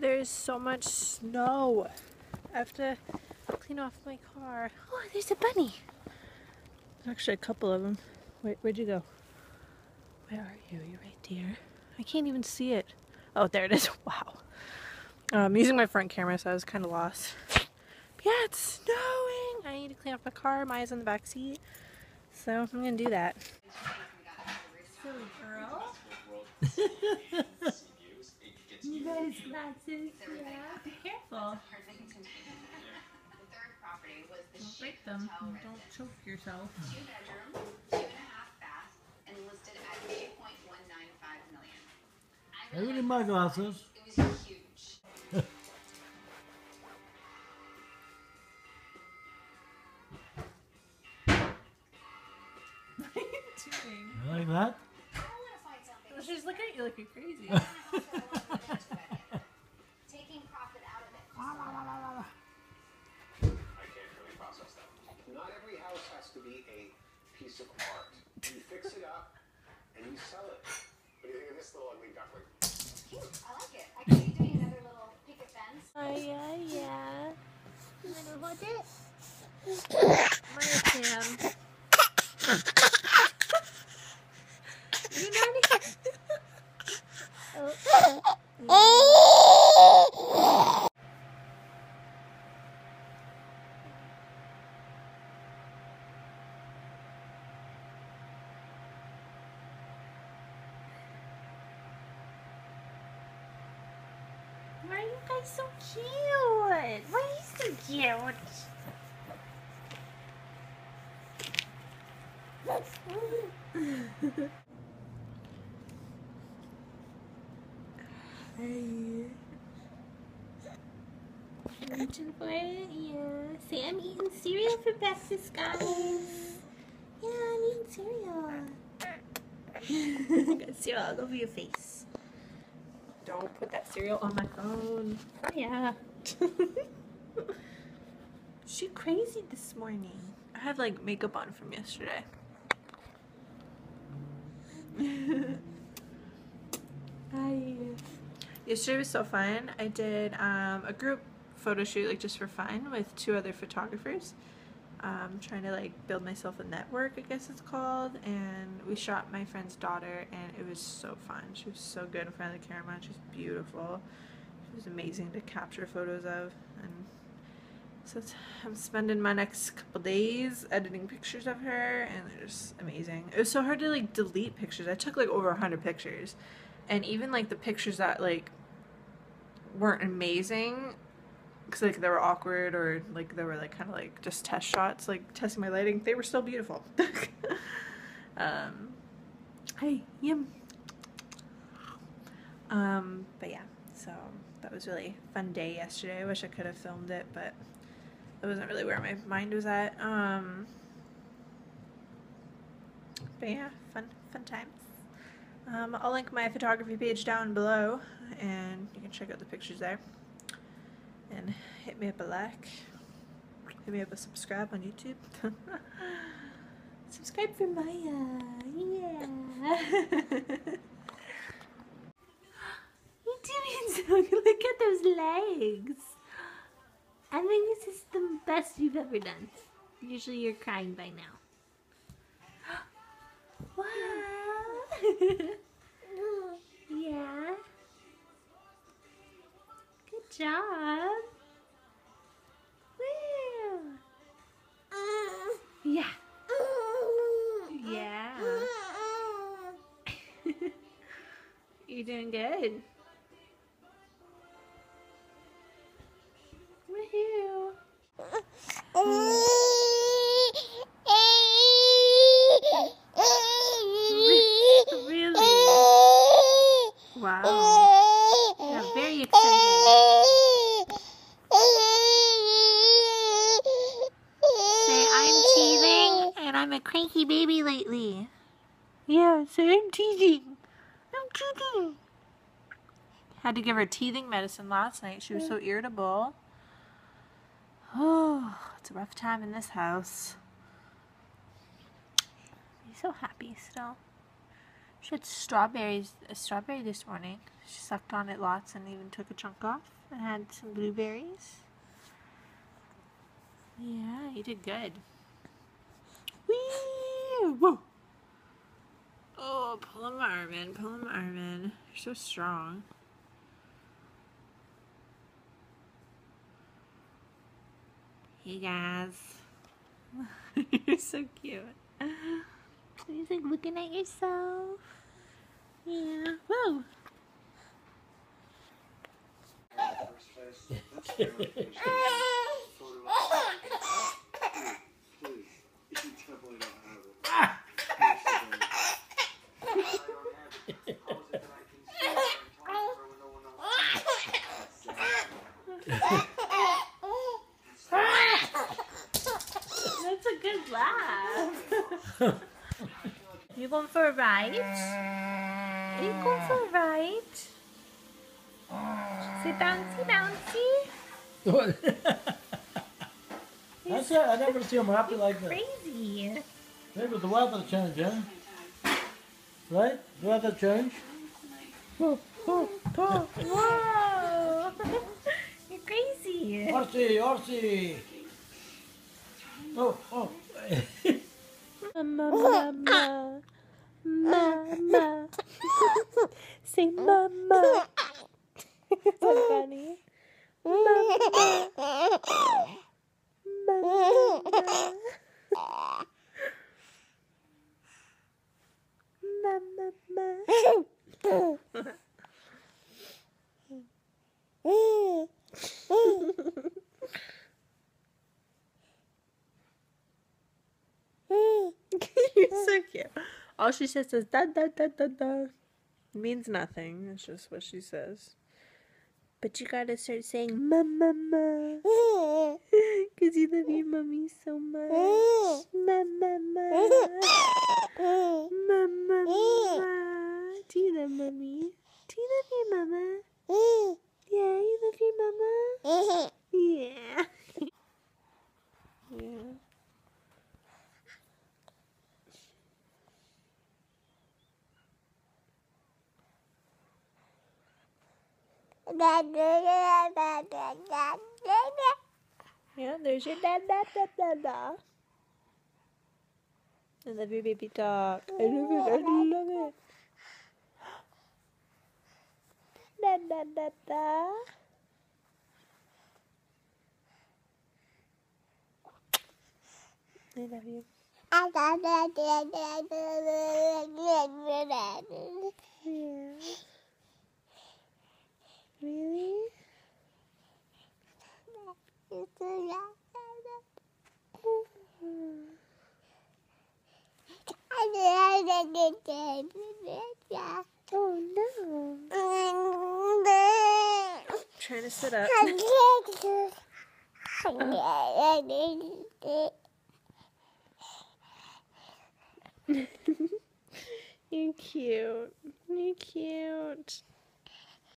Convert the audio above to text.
There's so much snow. I have to clean off my car. Oh, there's a bunny. There's actually a couple of them. Wait, where'd you go? Where are you? You're right there. I can't even see it. Oh, there it is. Wow. Uh, I'm using my front camera, so I was kind of lost. Yeah, it's snowing. I need to clean off my car. Maya's in the back seat. So I'm going to do that. Silly girl. you got his glasses. Yeah. Be careful. Don't break them. Don't choke yourself. two bedroom, two and a half bath, and listed at eight point one nine five million. I I really need my glasses. it was huge. You like that? I want to find something. She's looking at you like you're crazy. Taking profit out of it. I can't really process that. Not every house has to be a piece of art. You fix it up and you sell it. What do you think of this little ugly duckling? Cute. I like it. I could be doing another little picket fence. Oh, yeah, yeah. You want to hold it? My Sam. you know Why are you guys so cute? Why are you so cute? Hey. Reaching for it, yeah. Say I'm eating cereal for breakfast, guys. Yeah, I'm eating cereal. Got cereal all over your face. Don't put that cereal on my phone. Oh, yeah. she crazy this morning. I had like makeup on from yesterday. Hi. Yesterday was so fun. I did um, a group photo shoot, like just for fun, with two other photographers. Um, trying to like build myself a network, I guess it's called. And we shot my friend's daughter, and it was so fun. She was so good in front of the camera. She's beautiful. She was amazing to capture photos of. And so I'm spending my next couple days editing pictures of her, and they're just amazing. It was so hard to like delete pictures. I took like over a hundred pictures, and even like the pictures that like weren't amazing because like they were awkward or like they were like kind of like just test shots like testing my lighting they were still beautiful. Um hey yum. Um but yeah so that was really fun day yesterday. I wish i could have filmed it but it wasn't really where my mind was at. Um but yeah fun fun times. Um, I'll link my photography page down below and you can check out the pictures there. And hit me up a like. Hit me up a subscribe on YouTube. subscribe for Maya. Yeah. Doing so. Look at those legs. I think this is the best you've ever done. Usually you're crying by now. Wow. yeah. Good job. A cranky baby lately. Yeah, say I'm teething. I'm teething. Had to give her teething medicine last night. She was so irritable. Oh, it's a rough time in this house. He's so happy still. She had strawberries, a strawberry this morning. She sucked on it lots and even took a chunk off and had some blueberries. Yeah, you did good. Whee! Whoa! Oh, pull him arm in, pull him arm in. You're so strong. Hey guys. You're so cute. He's like looking at yourself. Yeah. Whoa. That's a good laugh. you going for a ride? Are you going for a ride? Say bouncy, bouncy. That's it. I never see him happy like that. Crazy. Maybe the weather change, huh? Eh? Right? The weather change. Whoa. You're crazy. Orsi, Orsi. Oh, oh. Mama, mama, mama. Say mama. so funny. Mama. Mama. You're so cute. All she says is da da da da da. Means nothing. It's just what she says. But you gotta start saying mama mama. Cause you love your mommy so much. Mama. Mama mama. Do you love mommy? Do you love your mama? Yeah, you love your mama? Yeah. yeah. Yeah, there's your da da da da da. I love your baby dog. I love it. I love it. Da da da da. I love you. Yeah. Really? Oh no. Trying to sit up. You're cute. You're cute.